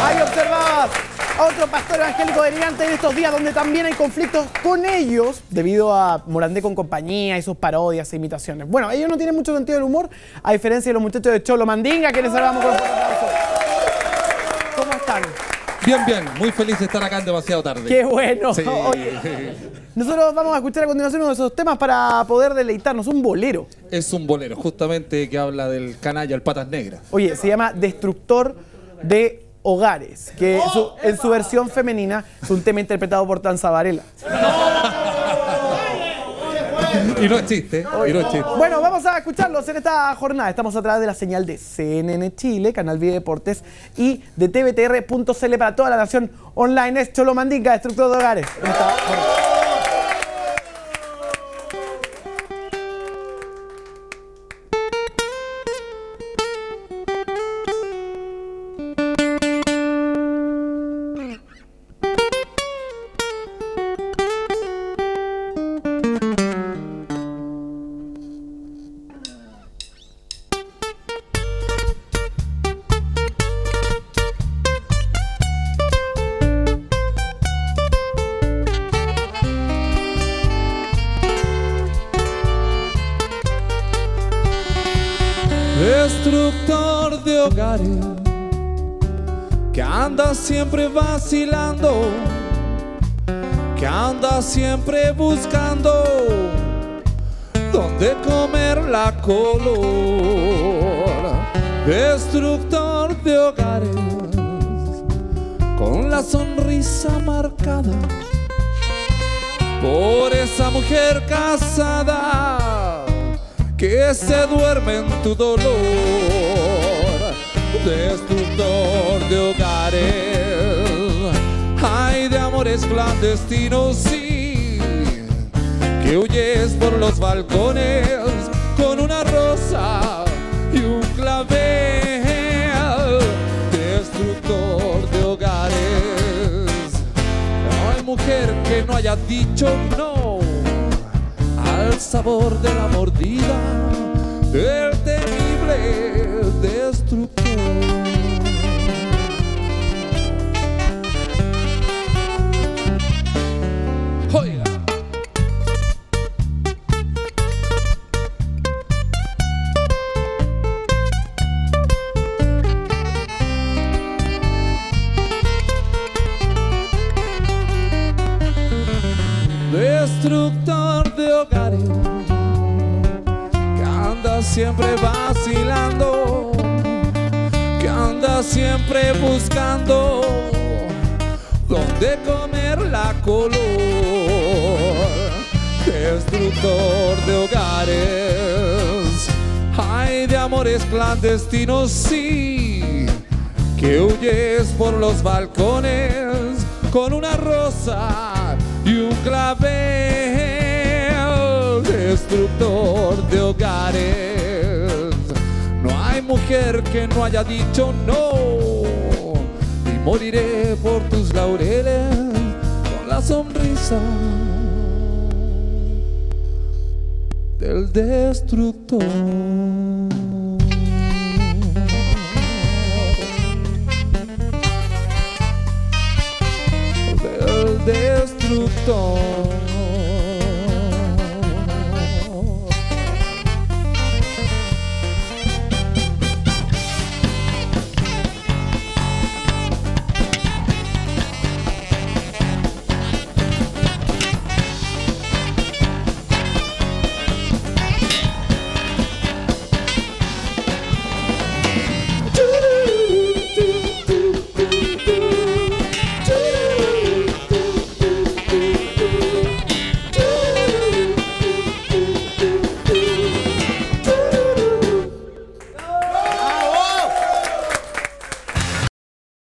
Ahí observabas a otro pastor evangélico delirante en estos días donde también hay conflictos con ellos debido a Morandé con compañía y sus parodias e imitaciones. Bueno, ellos no tienen mucho sentido del humor, a diferencia de los muchachos de Cholo Mandinga, que les saludamos con un aplauso. ¿Cómo están? Bien, bien, muy feliz de estar acá en demasiado tarde. Qué bueno. Sí. Oye, nosotros vamos a escuchar a continuación uno de esos temas para poder deleitarnos, un bolero. Es un bolero, justamente que habla del canalla, el patas negras. Oye, se llama Destructor de Hogares, que su- en su versión femenina es un tema interpretado por Tanza Varela. Y no es chiste, y no es chiste. Bueno, vamos a escucharlos en esta jornada. Estamos a través de la señal de CNN Chile, Canal Vida Deportes y de tvtr.cl para toda la nación online. Es Cholo Mandinga, Destructor de Hogares. Destructor de hogares que anda siempre vacilando, que anda siempre buscando donde comer la color. Destructor de hogares con la sonrisa marcada por esa mujer casada que se duerme en tu dolor, clandestinos, sí, que huyes por los balcones con una rosa y un clavel, destructor de hogares, no hay mujer que no haya dicho no al sabor de la mordida del temible destructor. Destructor de hogares que anda siempre vacilando, que anda siempre buscando donde comer la color. Destructor de hogares, hay de amores clandestinos, sí, que huyes por los balcones con una rosa y un clavel. Destructor de hogares, no hay mujer que no haya dicho no. Y moriré por tus laureles con la sonrisa del destructor. Don't.